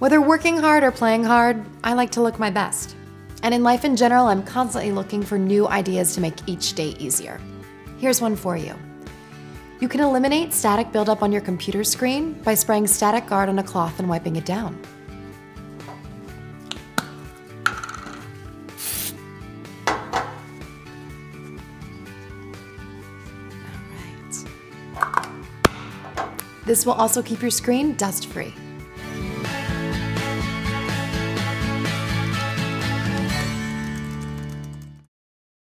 Whether working hard or playing hard, I like to look my best. And in life in general, I'm constantly looking for new ideas to make each day easier. Here's one for you. You can eliminate static buildup on your computer screen by spraying static guard on a cloth and wiping it down. This will also keep your screen dust free.